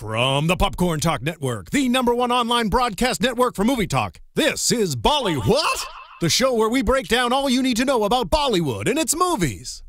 From the Popcorn Talk Network, the number one online broadcast network for movie talk, this is Bolly What? The show where we break down all you need to know about Bollywood and its movies.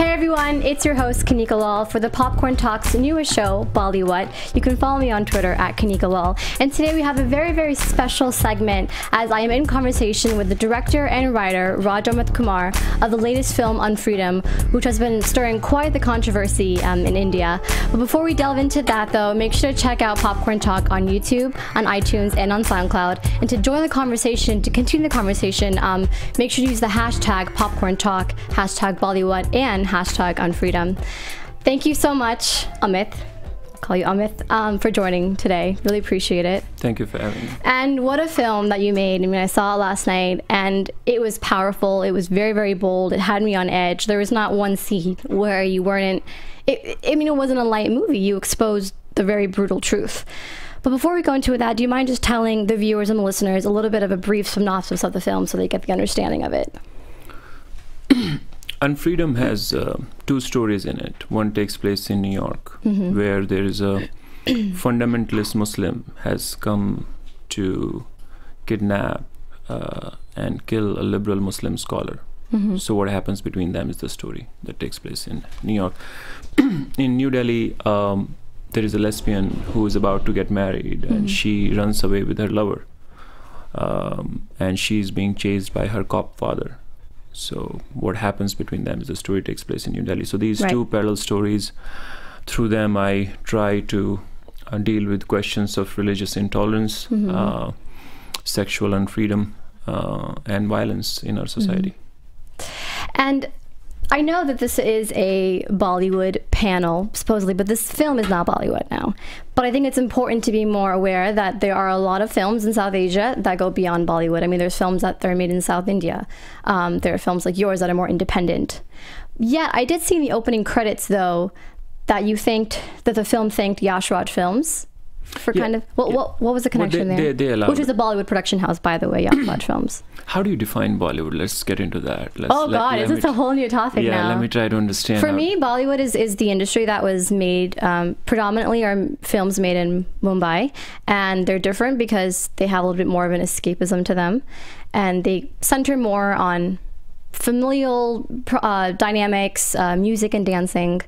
Hey everyone, it's your host Kanika Lal for the Popcorn Talks newest show, BollyWHAT. You can follow me on Twitter at Kanika Lal. And today we have a very, very special segment as I am in conversation with the director and writer Raj Kumar of the latest film Unfreedom, which has been stirring quite the controversy um, in India. But before we delve into that though, make sure to check out Popcorn Talk on YouTube, on iTunes, and on SoundCloud. And to join the conversation, to continue the conversation, um, make sure to use the hashtag Popcorn Talk, hashtag BollyWHAT, and hashtag Unfreedom. Thank you so much, Amit. I'll call you Amit um, for joining today. Really appreciate it. Thank you for having me. And what a film that you made. I mean, I saw it last night and it was powerful. It was very, very bold. It had me on edge. There was not one scene where you weren't. It, I mean, it wasn't a light movie. You exposed the very brutal truth. But before we go into that, do you mind just telling the viewers and the listeners a little bit of a brief synopsis of the film so they get the understanding of it? Unfreedom has uh, two stories in it. One takes place in New York, Mm-hmm. where there is a fundamentalist Muslim has come to kidnap uh, and kill a liberal Muslim scholar. Mm-hmm. So what happens between them is the story that takes place in New York. in New Delhi, um, there is a lesbian who is about to get married, Mhm. and she runs away with her lover, um, and is being chased by her cop father. So what happens between them is the story takes place in New Delhi. So these Right. two parallel stories, through them, I try to uh, deal with questions of religious intolerance, Mhm. uh, sexual unfreedom, uh, and violence in our society. And I know that this is a Bollywood panel, supposedly, but this film is not Bollywood now. But I think it's important to be more aware that there are a lot of films in South Asia that go beyond Bollywood. I mean, there's films that are made in South India. Um, there are films like yours that are more independent. Yet, I did see in the opening credits, though, that you thanked, that the film thanked Yash Raj Films for Yeah, kind of, what, yeah. what, what was the Well, they- connection they- there? they allowed Which is a Bollywood production house, by the way, Raj Films. How do you define Bollywood? Let's get into that. Let's, Oh, let- God, let is this a whole new topic yeah, now? let me try to understand. For how- me, Bollywood is, is the industry that was made um, predominantly are films made in Mumbai, and they're different because they have a little bit more of an escapism to them, and they center more on familial uh, dynamics, uh, music and dancing.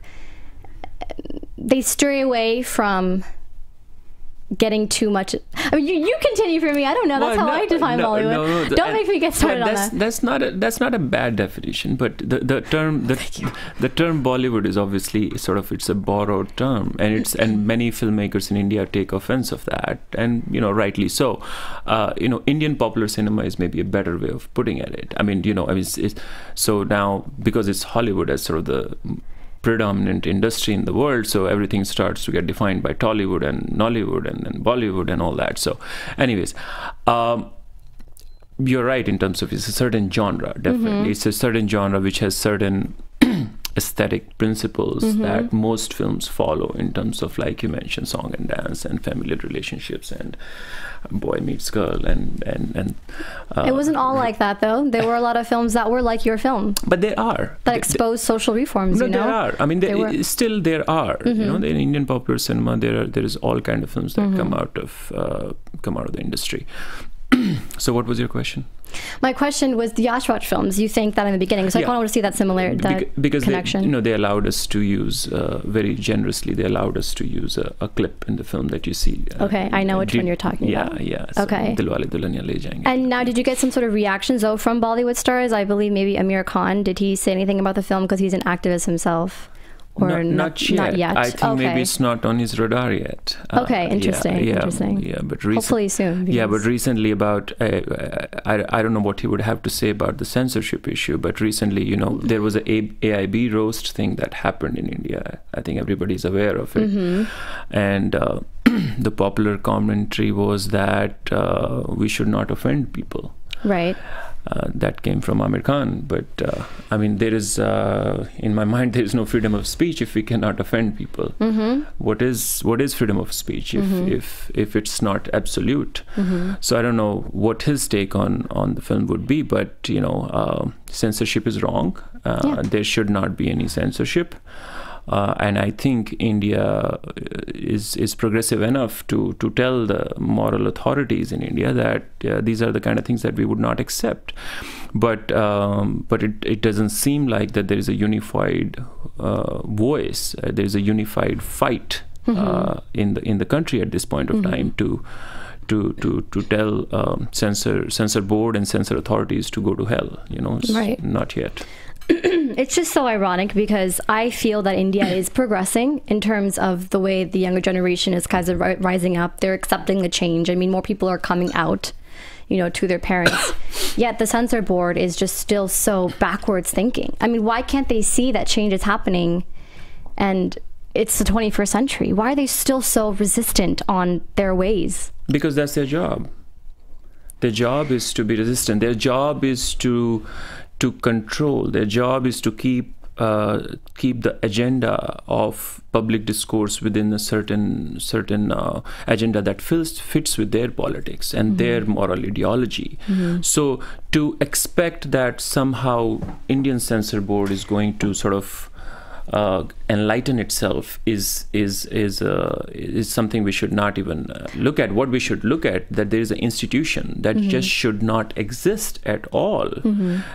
They stray away from getting too much. I mean, you, you continue for me. I don't know. That's Well, how no, I define no, Bollywood. no, no, don't and- make me get started well, on that's, that. That's not a that's not a bad definition, but the, the term the, the term Bollywood is obviously sort of it's a borrowed term, and it's and many filmmakers in India take offense of that, and you know rightly so. Uh, you know, Indian popular cinema is maybe a better way of putting at it. I mean, you know, I mean, it's, it's, so now because it's Hollywood as sort of the predominant industry in the world so everything starts to get defined by tollywood and nollywood and then bollywood and all that. So anyways um, you're right in terms of it's a certain genre definitely. It's a certain genre which has certain aesthetic principles that most films follow in terms of like you mentioned song and dance and family relationships and boy meets girl and and and uh, it wasn't all like that, though. There were a lot of films that were like your film. but there are that expose social reforms. no, you know, there are. I mean, there, Mm-hmm. still there are. You know, in Indian popular cinema, there are there is all kind of films that come out of uh, come out of the industry. So, what was your question? My question was the Yash films. You think that in the beginning, so Yeah. I kind of want to see that similar that Bec- because connection. They, you know, they allowed us to use uh, very generously. They allowed us to use a, a clip in the film that you see. uh, Okay, I know which one you're talking yeah, about. Yeah, So Okay. Dilwale Dulhania Le Jayenge. and now, did you get some sort of reactions though from Bollywood stars? I believe maybe Aamir Khan. Did he say anything about the film because he's an activist himself, or not, not yet. Not yet. I think okay. maybe it's not on his radar yet. Uh, Okay, yeah, interesting, Yeah, interesting. Yeah, but recently. Hopefully soon. Yeah, but recently about uh, I, I don't know what he would have to say about the censorship issue, but recently, you know, there was a, a AIB roast thing that happened in India. I think everybody's aware of it, Mhm. and uh, the popular commentary was that uh, we should not offend people. right. Uh, that came from Aamir Khan. But uh, I mean, there is, uh, in my mind, there is no freedom of speech if we cannot offend people. Mm-hmm. What is what is freedom of speech if Mhm. if if it's not absolute? Mm-hmm. So I don't know what his take on on the film would be, but you know, uh, censorship is wrong. Uh, Yeah. There should not be any censorship. Uh, and I think India uh, is is progressive enough to to tell the moral authorities in India that uh, these are the kind of things that we would not accept. But um, but it, it doesn't seem like that there is a unified uh, voice. Uh, there is a unified fight uh, in the in the country at this point of Mhm. time to to to to tell um, censor censor board and censor authorities to go to hell. You know, Right. not yet. it's just so ironic because I feel that India is progressing in terms of the way the younger generation is kind of ri- rising up. They're accepting the change. I mean, more people are coming out, you know, to their parents. Yet the censor board is just still so backwards thinking. I mean, why can't they see that change is happening and it's the 21st century? Why are they still so resistant on their ways? because that's their job their job is to be resistant their job is to to control. Their job is to keep uh, keep the agenda of public discourse within a certain certain uh, agenda that fits fits with their politics and their moral ideology. So to expect that somehow Indian censor board is going to sort of uh, enlighten itself is is is uh, is something we should not even uh, look at. What we should look at that there is an institution that just should not exist at all.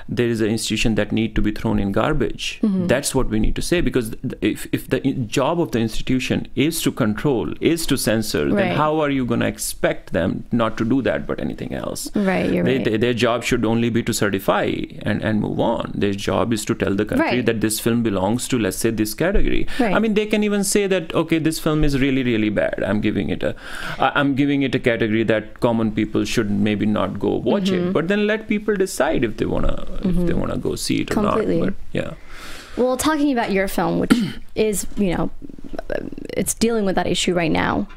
There is an institution that need to be thrown in garbage. That's what we need to say because if if the job of the institution is to control, is to censor, Right. then how are you going to expect them not to do that but anything else? Right, you're They- right. they- their job should only be to certify and, and move on. Their job is to tell the country Right. that this film belongs to, let's say, this category. Right. I mean, they can even say that, okay, this film is really, really bad. I'm giving it a i'm giving it a category that common people should maybe not go watch Mm-hmm. it. But then let people decide if they wanna, if they wanna go see it or Completely. not. But yeah. Well, talking about your film, which is, you know, it's dealing with that issue right now.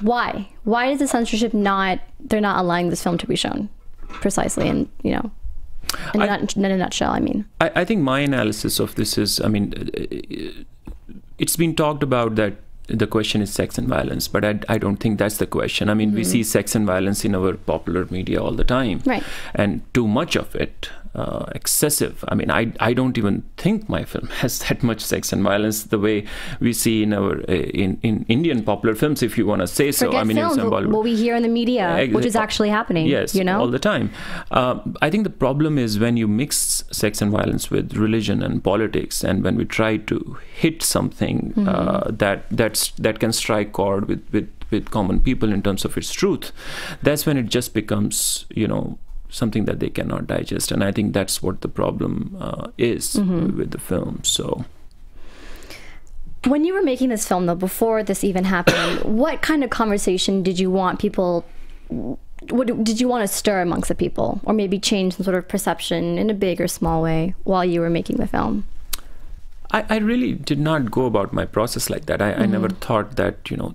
Why? Why is the censorship not? They're not allowing this film to be shown, precisely, and you know, in, a I- in a nutshell. I mean, I, I think my analysis of this is I mean, uh, it's been talked about that the question is sex and violence, but I, I don't think that's the question. I mean, we see sex and violence in our popular media all the time. Right. And too much of it, uh, excessive. I mean, I, I don't even think my film has that much sex and violence the way we see in our uh, in, in Indian popular films, if you want to say so. forget I mean, in films. some What, Bollywood. what we hear in the media, which is actually happening. Yes, you know. all the time. Uh, I think the problem is when you mix sex and violence with religion and politics, and when we try to hit something uh, that that's that can strike chord with, with with common people in terms of its truth, that's when it just becomes you know something that they cannot digest, and I think that's what the problem uh, is with the film. So. When you were making this film, though, before this even happened, what kind of conversation did you want people? What did you want to stir amongst the people, or maybe change some sort of perception in a big or small way while you were making the film? I, I really did not go about my process like that. I, I never Mm-hmm. thought that, you know,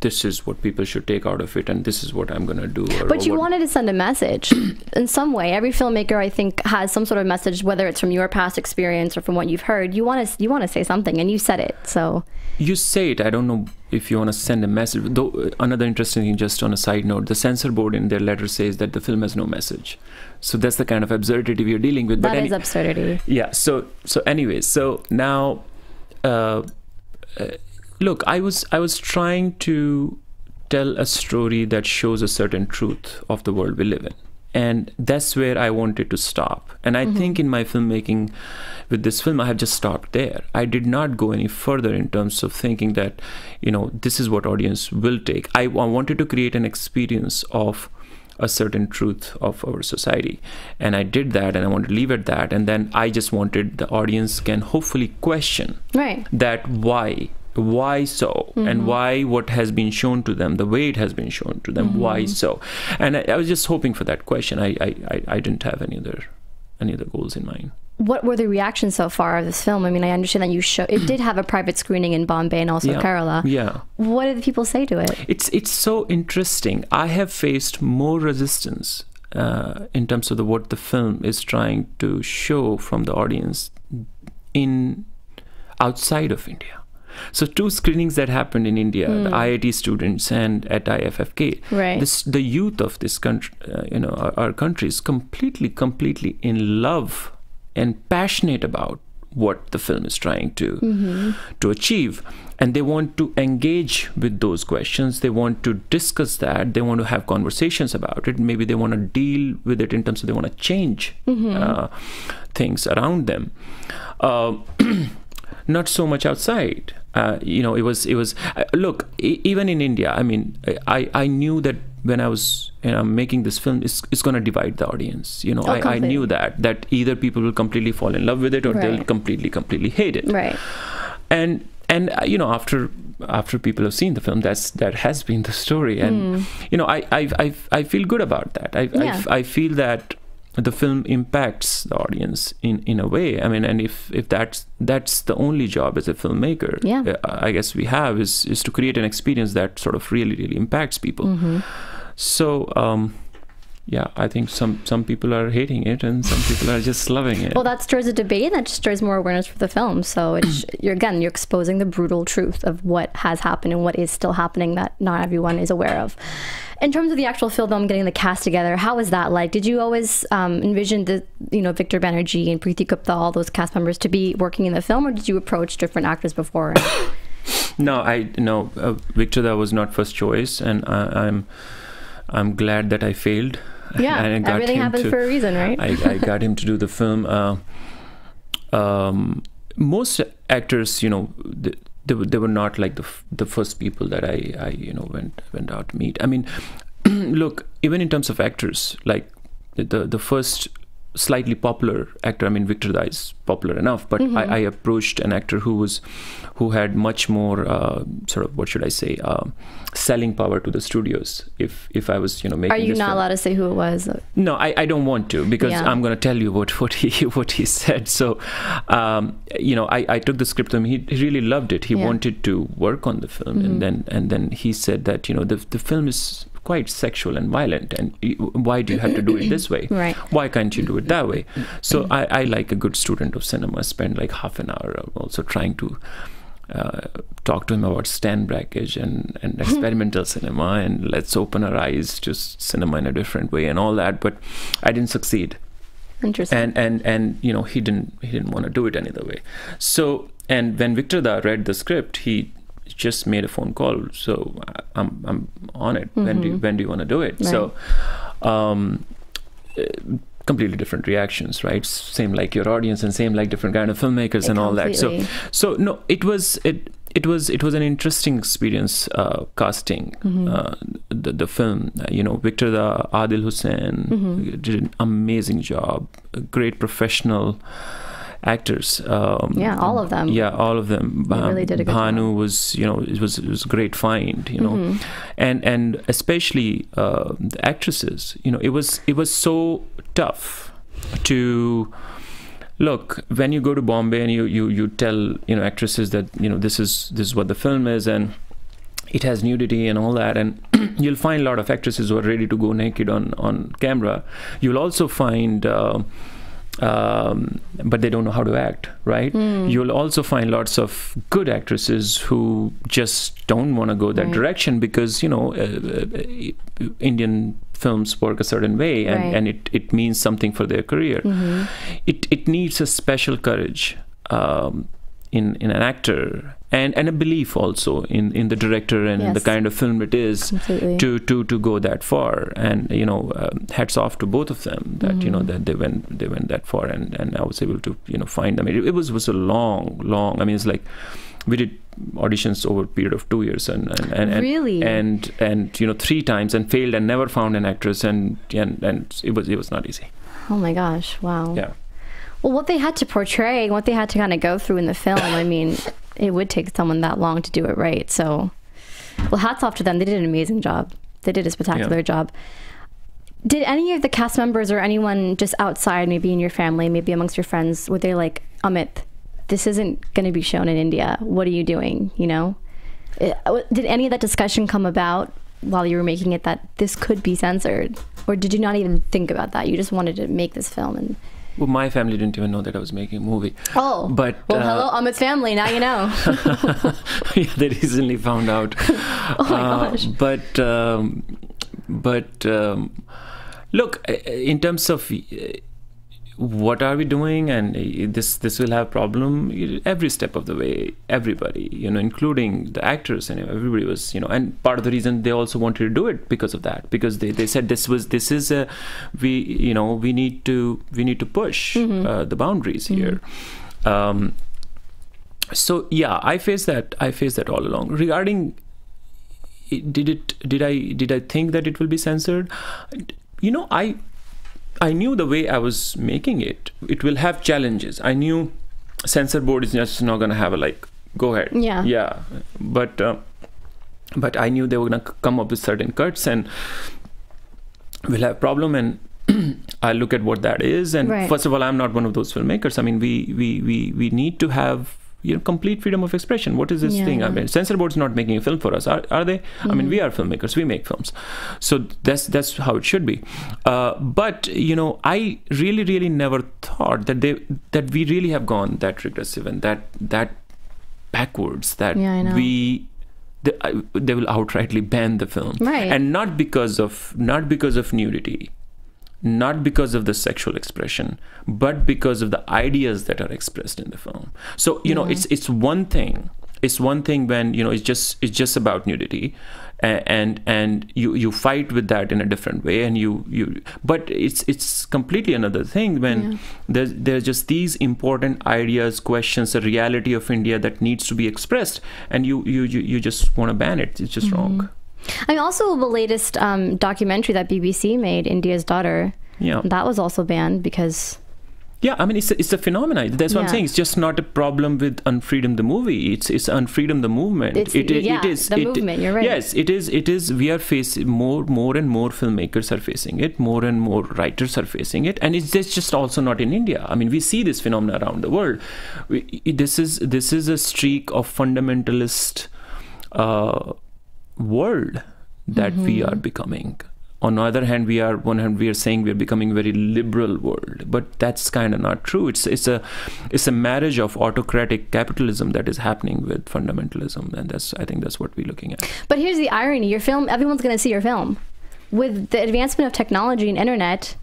this is what people should take out of it and this is what I'm going to do. Or, But you wanted to send a message in some way. Every filmmaker, I think, has some sort of message, whether it's from your past experience or from what you've heard. You want to you want to say something, and you said it. So You say it. I don't know if you want to send a message. Though, uh, another interesting thing, just on a side note, the censor board in their letter says that the film has no message. So that's the kind of absurdity we are dealing with. that but is absurdity. yeah so so anyways so now uh, uh, look i was i was trying to tell a story that shows a certain truth of the world we live in. And that's where i wanted to stop. And i mm-hmm. think in my filmmaking with this film i have just stopped there. I did not go any further in terms of thinking that you know this is what audience will take. I, I wanted to create an experience of a certain truth of our society. And i did that and i wanted to leave it at that. And then i just wanted the audience can hopefully question Right. that why why so and why what has been shown to them the way it has been shown to them why so and I, I was just hoping for that question I, I i didn't have any other any other goals in mind What were the reactions so far of this film? I mean, I understand that you show it did have a private screening in Bombay and also Yeah. Kerala. yeah What did the people say to it? it's it's so interesting i have faced more resistance uh, in terms of the what the film is trying to show from the audience in outside of India. So two screenings that happened in India, the IIT students and at IFFK. Right. This the youth of this country, uh, you know, our, our country is completely, completely in love and passionate about what the film is trying to to achieve. And they want to engage with those questions. They want to discuss that. They want to have conversations about it. Maybe they want to deal with it in terms of they want to change uh, things around them. Uh, not so much outside. Uh, you know it was it was uh, look e- even in india i mean i i knew that when i was you know, making this film it's, it's going to divide the audience you know. Oh, I, I knew that that either people will completely fall in love with it or they'll completely completely hate it. Right. and and uh, you know after after people have seen the film that's that has been the story. And you know i i i, I feel good about that. I. Yeah. I i feel that the film impacts the audience in in a way i mean and if if that's that's the only job as a filmmaker Yeah. uh, i guess we have is is to create an experience that sort of really really impacts people Mm-hmm. so um yeah i think some some people are hating it and some people are just loving it Well, that stirs a debate. And that just stirs more awareness for the film. So it's you're again you're exposing the brutal truth of what has happened and what is still happening that not everyone is aware of. In terms of the actual film, getting the cast together, how was that like? Did you always um, envision the you know Victor Banerjee and Preeti Gupta, all those cast members, to be working in the film, or did you approach different actors before? No, I no. Uh, Victor, that was not first choice, and I, I'm I'm glad that I failed. Yeah, and everything happens to- for a reason, right? I, I got him to do the film. Uh, um, most actors, you know, they, they, were, they were not like the f- the first people that I, I you know went went out to meet. I mean, look, even in terms of actors, like the, the first slightly popular actor. I mean, Victor Da is popular enough, but Mm-hmm. I, I approached an actor who was who had much more uh, sort of what should I say um selling power to the studios. If if I was you know making Are you this not film. allowed to say who it was? No, I, I don't want to because Yeah. I'm going to tell you what, what he what he said. So, um, you know, I, I took the script to him. He, he really loved it. He Yeah. wanted to work on the film, Mm-hmm. and then and then he said that you know the the film is quite sexual and violent, and why do you have to do it this way? Right. Why can't you do it that way? So I, I like a good student of cinema. Spend like half an hour also trying to. Uh, talk to him about Stan Brakhage and, and experimental cinema and let's open our eyes to cinema in a different way and all that but I didn't succeed Interesting. and and and you know he didn't he didn't want to do it any other way so and when Victor Da read the script he just made a phone call so I'm I'm on it. When do you, when do you want to do it? So um uh, completely different reactions right? Same like your audience and same like different kind of filmmakers and all that. So so no it was it it was it was an interesting experience uh, casting Mm-hmm. uh, the, the film. You know victor the Adil Hussain Mm-hmm. did an amazing job great professional actors um, Yeah, all of them. yeah all of them They really did a good bhanu job. was you know it was it was a great find you know Mm-hmm. and and especially uh, the actresses you know it was it was so tough to look when you go to bombay and you you you tell you know actresses that you know this is this is what the film is and it has nudity and all that and you'll find a lot of actresses who are ready to go naked on on camera you'll also find uh, um, but they don't know how to act right? You'll also find lots of good actresses who just don't want to go that direction because you know uh, uh, indian films work a certain way and, Right. and it, it means something for their career. Mm-hmm. it, it needs a special courage. Um, in, in an actor and, and a belief also in, in the director and the kind of film it is Completely. to, to, to go that far and you know um, hats off to both of them that you know Mm-hmm. that they went they went that far and, and I was able to you know find them it, it was was a long long I mean it's like we did auditions over a period of two years and and, and, and Really? and and you know three times and failed and never found an actress and and, and it was it was not easy Oh my gosh! Wow. yeah Well, what they had to portray, what they had to kind of go through in the film, I mean, it would take someone that long to do it right. So, well, hats off to them. They did an amazing job. They did a spectacular job. Did any of the cast members or anyone just outside, maybe in your family, maybe amongst your friends, were they like, Amit, this isn't going to be shown in India. What are you doing? You know? Eh, did any of that discussion come about while you were making it that this could be censored? or did you not even think about that? You just wanted to make this film and. Well, my family didn't even know that I was making a movie. Oh, but well, uh, hello, Amit's family. Now you know. yeah, they recently found out. oh my Uh, gosh. but um, but um, look, uh, in terms of uh, what are we doing, and uh, this this will have problem every step of the way. Everybody, you know, including the actors and everybody was, you know, and part of the reason they also wanted to do it because of that, because they, they said this was this is a we you know we need to we need to push uh, the boundaries here. Um, so yeah i faced that i faced that all along regarding did it did i did i think that it will be censored you know i i knew the way i was making it it will have challenges i knew censor board is just not going to have a like go ahead Yeah. yeah but uh, but i knew they were going to come up with certain cuts and we'll have problem and I look at what that is, and Right. first of all, I'm not one of those filmmakers. I mean, we we we we need to have you know complete freedom of expression. What is this Yeah, thing? I mean, censor board's not making a film for us, are, are they? I mean, we are filmmakers. We make films, so that's that's how it should be. Uh, but you know, I really really never thought that they that we really have gone that regressive and that that backwards that Yeah, we they, they will outrightly ban the film Right. and not because of not because of nudity not because of the sexual expression but because of the ideas that are expressed in the film so you know Yeah. it's it's one thing it's one thing when you know it's just it's just about nudity and and you you fight with that in a different way and you you but it's it's completely another thing when Yeah. there's there's just these important ideas questions the reality of india that needs to be expressed and you you you, you just want to ban it it's just mm-hmm. wrong I mean, also the latest um, documentary that BBC made, India's Daughter, yeah that was also banned because. Yeah, I mean it's a, it's a phenomenon. That's what I'm saying. It's just not a problem with Unfreedom the movie. It's it's Unfreedom the movement. It's- it, it, yeah, it is the it- movement, you're right. Yes, it is. It is. We are facing more more and more filmmakers are facing it. More and more writers are facing it, and it's just just also not in India. I mean, we see this phenomenon around the world. We, this is this is a streak of fundamentalist uh, world that we Mm-hmm. are becoming. On the other hand, we are one hand we are saying we are becoming very liberal world, but that's kind of not true. It's it's a it's a marriage of autocratic capitalism that is happening with fundamentalism, and that's I think that's what we're looking at. But here's the irony: your film, everyone's going to see your film. With the advancement of technology and internet,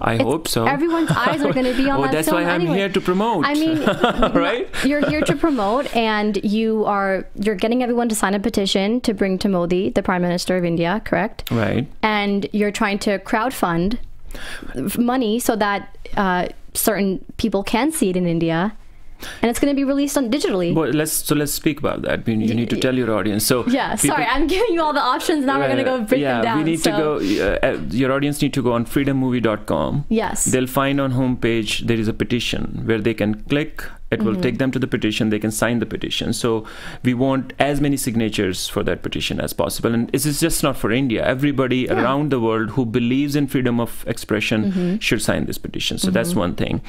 I it's- hope so. Everyone's eyes are going to be on oh, that that's film why I'm anyway. here to promote. I mean, right? you're here to promote, and you are you're getting everyone to sign a petition to bring to Modi, the Prime Minister of India, correct? Right. And you're trying to crowdfund money so that uh, certain people can see it in India, and it's going to be released on digitally. Well, let's so let's speak about that. You, you need to tell your audience. So yeah, sorry, I'm giving you all the options. Now we're going to go break yeah, them down. we need so- to go. Uh, uh, your audience need to go on freedommovie.com. Yes. They'll find on homepage there is a petition where they can click. It will Mm-hmm. take them to the petition. They can sign the petition. So we want as many signatures for that petition as possible. And this is just not for India. Everybody around the world who believes in freedom of expression Mm-hmm. should sign this petition. So that's one thing.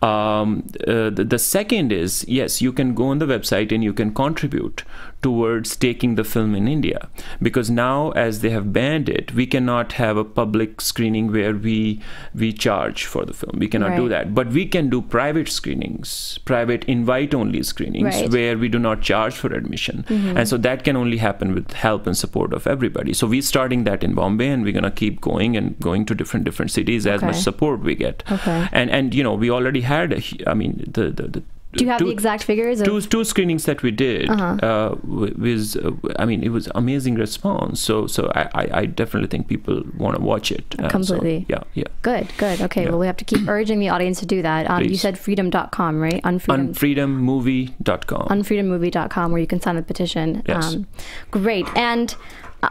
Um, uh, the, the second is yes, you can go on the website and you can contribute towards taking the film in India because now as they have banned it, we cannot have a public screening where we we charge for the film. We cannot do that, but we can do private screenings, private invite-only screenings Right. Where we do not charge for admission, mm-hmm. and so that can only happen with help and support of everybody. So we're starting that in Bombay, and we're gonna keep going and going to different different cities as much support we get. Okay. And and you know we already had, a, I mean the the. the Do you have two- the exact figures? Of, two two screenings that we did Uh-huh. uh, was uh, I mean it was amazing response. So so I, I, I definitely think people want to watch it. Uh, so, Completely. yeah yeah. Good, good. Okay, Yeah. well, we have to keep urging the audience to do that. Um, you said freedom.com, right? Unfreedom. Unfreedommovie.com. unfreedommovie.com where you can sign the petition. Yes. Um, great. And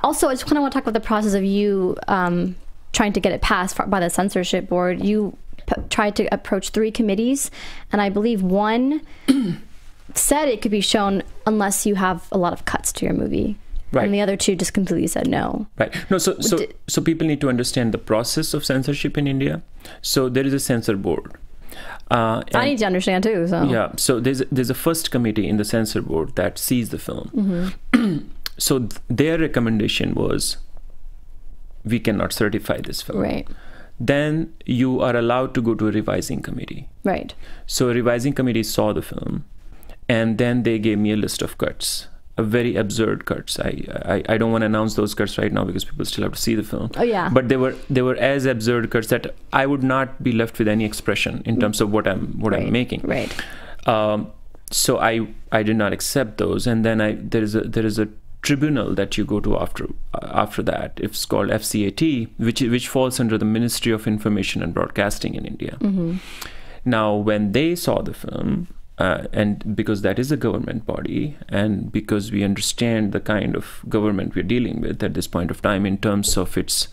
also, I just kind of want to talk about the process of you um, trying to get it passed by the censorship board. You tried to approach three committees, and I believe one said it could be shown unless you have a lot of cuts to your movie. Right. And the other two just completely said no. Right. No, so so so people need to understand the process of censorship in India. So there is a censor board. Uh, I need to understand too. So Yeah. So there's there's a first committee in the censor board that sees the film. Mm-hmm. so th- their recommendation was we cannot certify this film. Right. Then you are allowed to go to a revising committee. Right. So a revising committee saw the film, and then they gave me a list of cuts, a very absurd cuts. I I, I don't want to announce those cuts right now because people still have to see the film. Oh yeah. But they were they were as absurd cuts that I would not be left with any expression in terms of what I'm what right. I'm making. Right. Um, so I I did not accept those, and then I there is a there is a tribunal that you go to after uh, after that. It's called FCAT, which which falls under the Ministry of Information and Broadcasting in India. Mm-hmm. Now, when they saw the film, uh, and because that is a government body, and because we understand the kind of government we're dealing with at this point of time in terms of its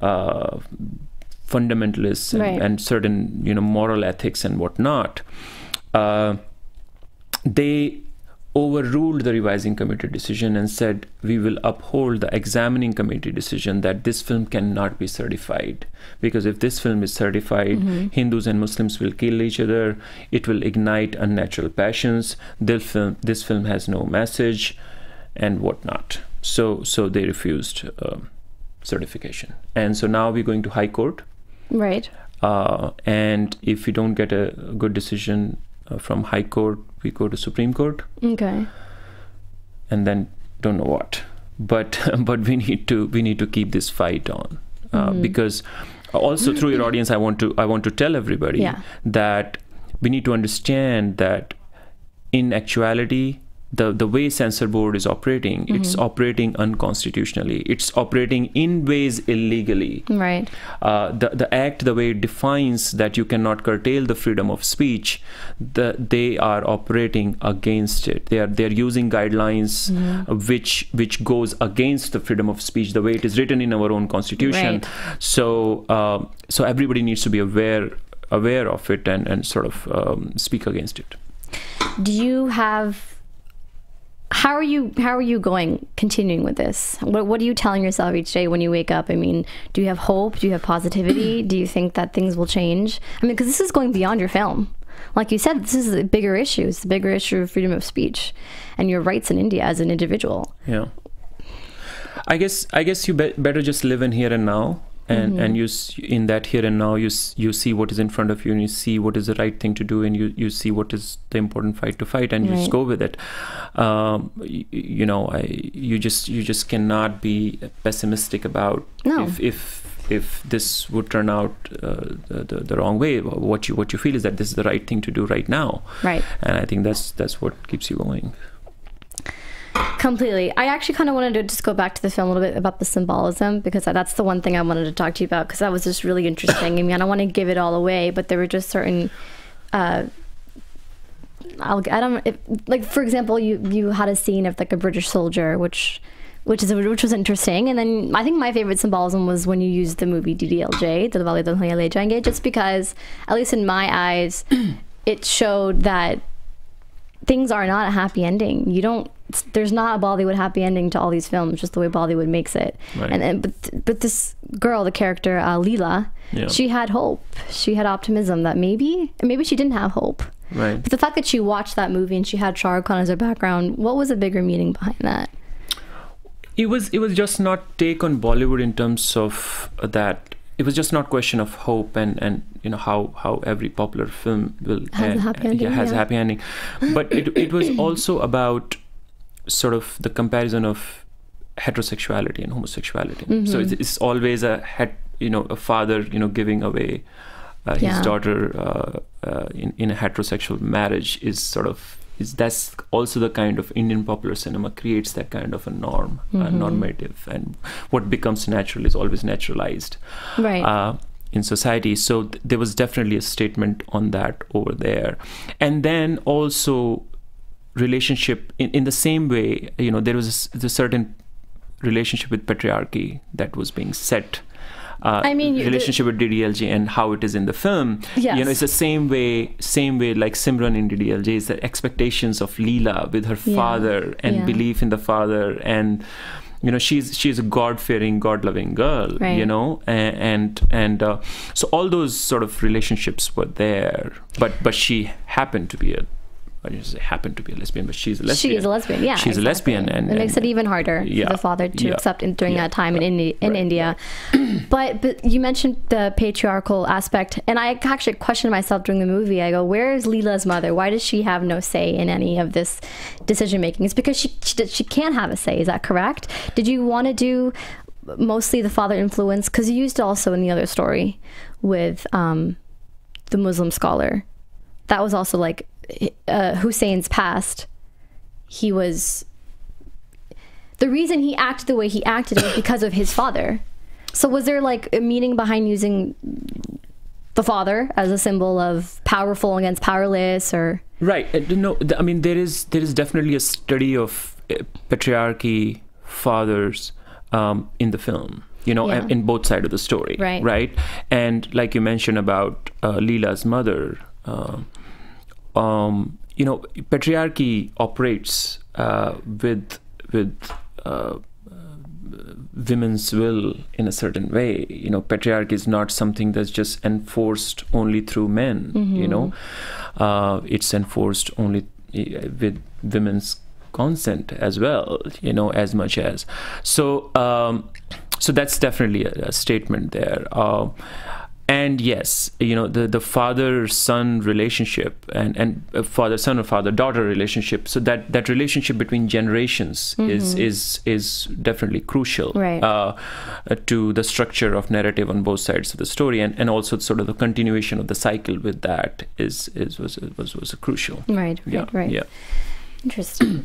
uh, fundamentalists and, Right. and certain you know moral ethics and whatnot, uh, they overruled the revising committee decision and said we will uphold the examining committee decision that this film cannot be certified. Because if this film is certified hindus and muslims will kill each other. It will ignite unnatural passions. This film this film has no message and whatnot. So so they refused um certification. And so now we're going to high court. Right. uh, and if we don't get a good decision uh, from high court we go to supreme court Okay. and then don't know what but but we need to we need to keep this fight on uh, Mhm. because also through your audience i want to i want to tell everybody Yeah. that we need to understand that in actuality the the way censor board is operating it's Mm-hmm. operating unconstitutionally it's operating in ways illegally Right. uh, the the act, the way it defines that you cannot curtail the freedom of speech, the, they are operating against it. They are they are using guidelines uh, which which goes against the freedom of speech, the way it is written in our own constitution. Right. So uh, so everybody needs to be aware aware of it and and sort of um, speak against it. Do you have how are you how are you going continuing with this? What, what are you telling yourself each day when you wake up? I mean do you have hope? Do you have positivity? Do you think that things will change? I mean because this is going beyond your film. Like you said this is a bigger issue. It's a bigger issue of freedom of speech and your rights in india as an individual. Yeah. I guess I guess you be- better just live in here and now, and and you in that here and now you you see what is in front of you and you see what is the right thing to do and you you see what is the important fight to fight and you just go with it. Um, y- you know, I you just you just cannot be pessimistic about No. if if if this would turn out uh, the, the the wrong way. What you what you feel is that this is the right thing to do right now, right and I think that's that's what keeps you going. Completely. I actually kind of wanted to just go back to the film a little bit about the symbolism because that's the one thing I wanted to talk to you about because that was just really interesting. I mean, I don't want to give it all away, but there were just certain. Uh, I'll, I don't if, like for example you you had a scene of like a British soldier which which is which was interesting and then I think my favorite symbolism was when you used the movie DDLJ the Dilwale Dulhania Le Jayenge just because at least in my eyes it showed that things are not a happy ending. You don't. There's not a Bollywood happy ending to all these films, just the way Bollywood makes it. Right. And, and but but this girl, the character uh, Leela, Yeah. she had hope. She had optimism that maybe maybe she didn't have hope. Right. But the fact that she watched that movie and she had Shah Rukh Khan as her background, what was a bigger meaning behind that? it was it was just not take on Bollywood in terms of that. It was just not question of hope and and you know how how every popular film will Has a happy ending, yeah, has yeah. a happy ending, but it it was also about sort of the comparison of heterosexuality and homosexuality. Mm-hmm. So it's, it's always a het, you know a father you know giving away uh, his Yeah. daughter uh, uh, in in a heterosexual marriage is sort of is that's also the kind of Indian popular cinema creates that kind of a norm, uh, Mhm. normative, and what becomes natural is always naturalized Right. uh, in society. So th- there was definitely a statement on that over there, and then also relationship in, in the same way. You know, there was a, the certain relationship with patriarchy that was being set. Uh, I mean, you- the- relationship with DDLJ and how it is in the film. You know, it's the same way, same way like Simran in DDLJ is the expectations of Leela with her father and Yeah. belief in the father and you know she's she's a god-fearing god-loving girl you know and and, and uh, so all those sort of relationships were there but but she happened to be a, I didn't say happen to be a lesbian, but she's a lesbian. She is a lesbian. Yeah, she's a lesbian, and it makes it even harder Yeah, for the father to yeah, accept in, during yeah, that time in Indi- in right, India. but but you mentioned the patriarchal aspect, and I actually questioned myself during the movie. I go, where is Leela's mother? Why does she have no say in any of this decision making? It's because she she, she can't have a say. Is that correct? Did you want to do mostly the father influence because you used it also in the other story with um, the Muslim scholar. That was also like uh, Hussein's past. He was the reason he acted the way he acted was because of his father. So was there like a meaning behind using the father as a symbol of powerful against powerless or Right. Uh, No, I mean there is there is definitely a study of uh, patriarchy, fathers um, in the film. You know, Yeah. in both sides of the story. Right. Right. And like you mentioned about uh, Leela's mother, um, um, you know, patriarchy operates uh, with with. Uh, women's will in a certain way. You know patriarchy is not something that's just enforced only through men you know? Uh, it's enforced only uh, with women's consent as well you know as much as. So um, so that's definitely a, a statement there. Uh, and yes you know the the father son relationship and and father son or father daughter relationship so that that relationship between generations is is is definitely crucial Right. uh, uh, to the structure of narrative on both sides of the story and and also sort of the continuation of the cycle with that is is was was was crucial. Right right yeah right. yeah. Interesting.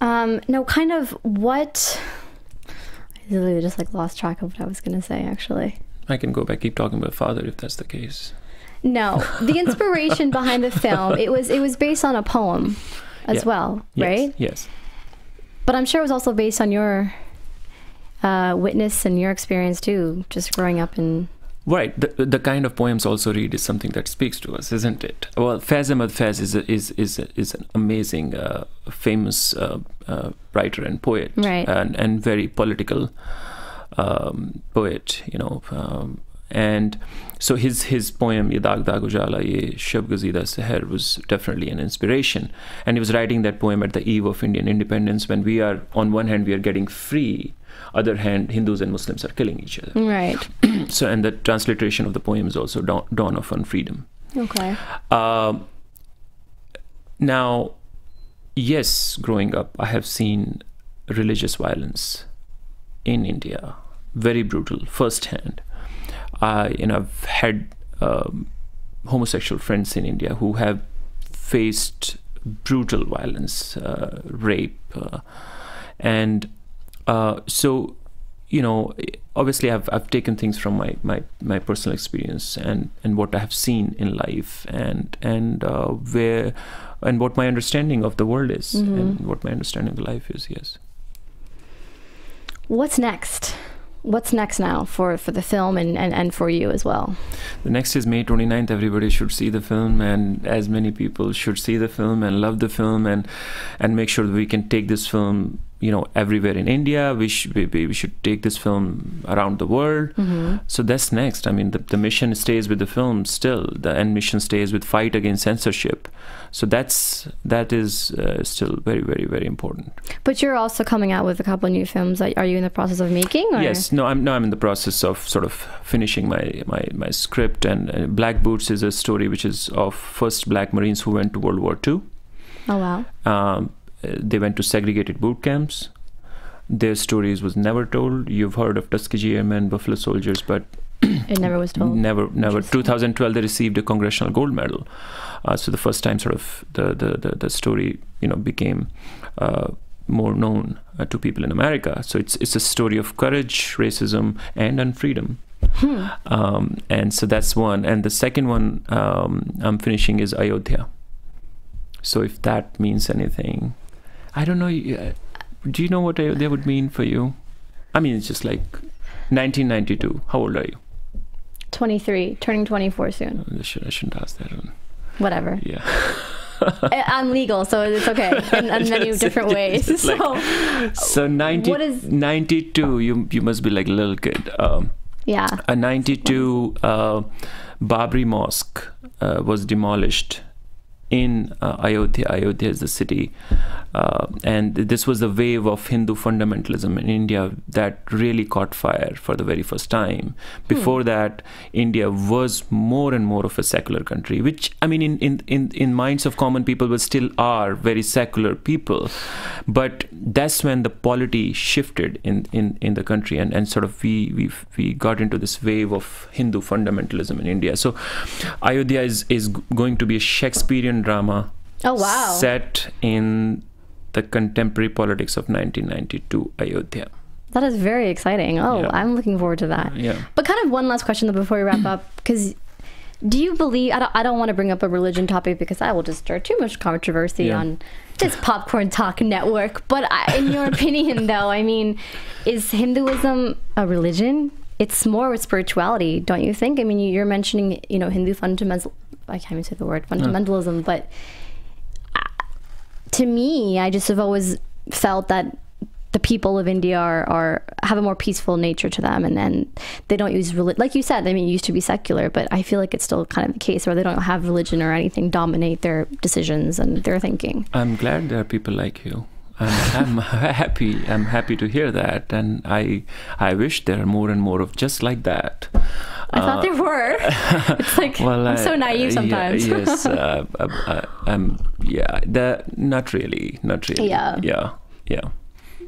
Um no kind of what I literally just like lost track of what I was gonna say actually I can go back keep talking about father if that's the case no the inspiration behind the film it was it was based on a poem as Yeah. well yes, right yes But I'm sure it was also based on your uh, witness and your experience too, just growing up in. Right. The, the kind of poems also read is something that speaks to us, isn't it? Well, Faiz Ahmad Faiz is a, is is a, is an amazing, uh, famous uh, uh, writer and poet, Right. and and very political um, poet. You know, um, and so his his poem "Ye Daag Daag Ujala Ye Shab Gazida Seher" was definitely an inspiration, and he was writing that poem at the eve of Indian independence, when we are on one hand we are getting free, other hand Hindus and Muslims are killing each other Right. so and the transliteration of the poem is also dawn, dawn of unfreedom Okay. um, now yes growing up i have seen religious violence in india very brutal firsthand. I you know i've had um, homosexual friends in india who have faced brutal violence uh, rape uh, and uh, so you know obviously I've, I've taken things from my, my, my personal experience and, and what I have seen in life and and uh, where and what my understanding of the world is and what my understanding of life is yes. What's next? What's next now for, for the film and, and, and for you as well? the next is May 29th everybody should see the film and as many people should see the film and love the film and and make sure that we can take this film you know everywhere in India we, sh- we, we should take this film around the world so that's next i mean the, the mission stays with the film still the end mission stays with fight against censorship so that's that is uh, still very very very important But you're also coming out with a couple of new films. Are are you in the process of making? Or? yes no i'm no i'm in the process of sort of finishing my my, my script and uh, black boots is a story which is of first black marines who went to world war ii Oh wow. um, they went to segregated boot camps their stories was never told you've heard of tuskegee airmen buffalo soldiers but It never was told. Never, never. 2012, they received a congressional gold medal. Uh, so the first time, sort of, the the the, the story, you know, became uh, more known uh, to people in America. So it's it's a story of courage, racism, and unfreedom. Hmm. Um, and so that's one. And the second one um, I'm finishing is Ayodhya. So if that means anything, I don't know. uh, Do you know what Ayodhya would mean for you? I mean, it's just like 1992. How old are you? 23, turning 24 soon. I, should, I shouldn't ask that. Whatever. Yeah. I- I'm legal, so it's okay in, in many different ways. so So 90, What is- 92, you you must be like a little kid. Um, yeah. a 92 uh, Babri Mosque uh, was demolished in uh, Ayodhya. Ayodhya is the city. Uh, and this was the wave of Hindu fundamentalism in India that really caught fire for the very first time. Before hmm. that, India was more and more of a secular country, which, I mean, in, in, in, in minds of common people, but still are very secular people. But that's when the polity shifted in, in, in the country, and, and sort of we, we, we got into this wave of Hindu fundamentalism in India. So, Ayodhya is, is going to be a Shakespearean drama. Oh, wow. Set in the contemporary politics of 1992 Ayodhya. That is very exciting. Oh, yeah. I'm looking forward to that. Yeah. But kind of one last question though before we wrap up, because do you believe? I don't. I don't want to bring up a religion topic because I will just stir too much controversy yeah. on this popcorn talk network. But I, in your opinion, though, I mean, is Hinduism a religion? It's more with spirituality, don't you think? I mean, you're mentioning, you know, Hindu fundamental. I can't even say the word fundamentalism, no. but uh, to me, I just have always felt that the people of India are, are have a more peaceful nature to them, and then they don't use religion. Like you said, I mean, it used to be secular, but I feel like it's still kind of the case where they don't have religion or anything dominate their decisions and their thinking. I'm glad there are people like you. I'm, I'm happy. I'm happy to hear that, and I I wish there are more and more of just like that. I thought there were. It's like well, I'm so naive sometimes. Yeah, yes, uh, uh, uh, um, yeah. Not really, not really. Yeah, yeah, yeah.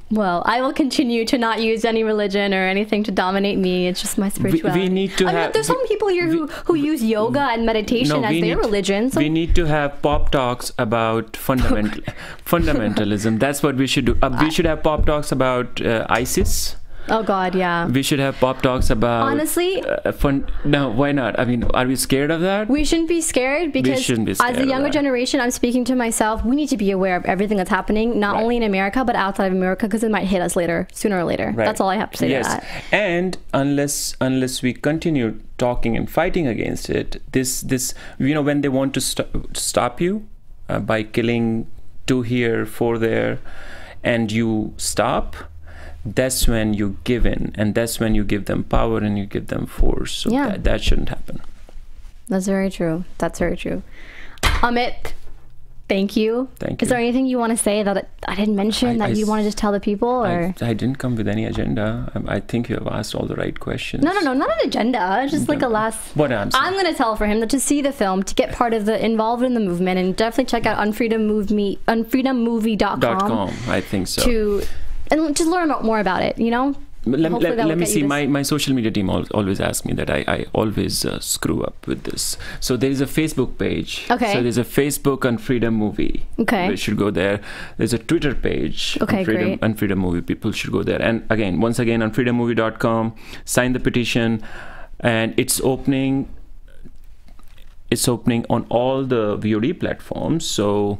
Well, I will continue to not use any religion or anything to dominate me. It's just my spirituality. We, we need to I have. Mean, there's some people here who, who use yoga and meditation no, as their need, religion. So. We need to have pop talks about fundamental fundamentalism. That's what we should do. Uh, we should have pop talks about uh, ISIS Oh God, yeah. We should have pop talks about. Honestly, uh, fun. No, why not? I mean, are we scared of that? We shouldn't be scared because be scared as a younger generation, I'm speaking to myself. We need to be aware of everything that's happening, not right. only in America but outside of America, because it might hit us later, sooner or later. Right. That's all I have to say yes. to that. And unless unless we continue talking and fighting against it, this this you know when they want to st- stop you uh, by killing two here, four there, and you stop that's when you give in and that's when you give them power and you give them force. So yeah. that, that shouldn't happen. That's very true. That's very true. Amit thank you. Thank you is there anything you want to say that i didn't mention I, that I, you want to just tell the people or? I, I, didn't come with any agenda. Um, I, think you have asked all the right questions. No no no not an agenda just like a last what i'm i'm going to tell for him that to see the film to get part of the involved in the movement and definitely check out unfreedommovie unfreedommovie.com Dot com, i think so. to and just learn more about it. You know. Let, let, let me see. My, my social media team always asks me that I, I always uh, screw up with this. So there is a Facebook page. Okay. So there's a Facebook Unfreedom Movie. Okay. We should go there. There's a Twitter page. Okay, Unfreedom, great. Unfreedom Movie, people should go there. And again, once again, unfreedommovie.com, sign the petition, and it's opening. It's opening on all the VOD platforms. So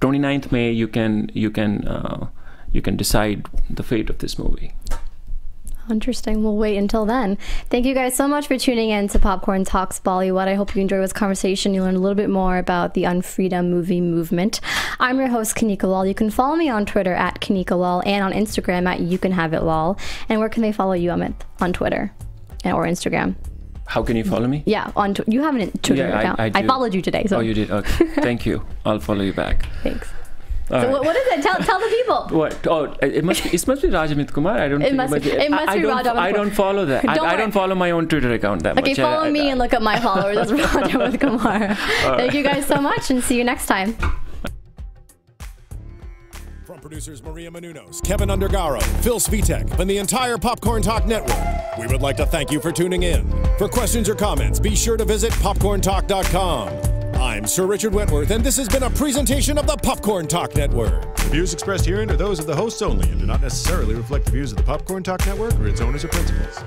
29th May, you can you can. Uh, you can decide the fate of this movie. Interesting. We'll wait until then. Thank you guys so much for tuning in to Popcorn Talks BollyWHAT. I hope you enjoyed this conversation. You learned a little bit more about the Unfreedom movie movement. I'm your host, Kanika Lal. You can follow me on Twitter at Kanika Lal and on Instagram at You Can Have It Lal. And where can they follow you, Amit? On Twitter eh, or Instagram? How can you follow me? Yeah, on you have a Twitter yeah, account. I, I, I, followed you today. So. Oh, you did. Okay. Thank you. I'll follow you back. Thanks. So right. what is it? Tell, tell the people. What? Oh, it must be, it must be Raj Amit Kumar. I don't. It must. It, it must I, be Raj Amit I don't follow that. don't I, I, don't follow my own Twitter account that okay, much. Okay, follow me and look up my followers. That's Raj Amit Kumar. Right. Thank you guys so much, and see you next time. From producers Maria Menounos, Keven Undergaro, Phil Svitek, and the entire Popcorn Talk Network, we would like to thank you for tuning in. For questions or comments, be sure to visit popcorntalk.com. I'm Sir Richard Wentworth, and this has been a presentation of the Popcorn Talk Network. The views expressed herein are those of the hosts only and do not necessarily reflect the views of the Popcorn Talk Network or its owners or principals.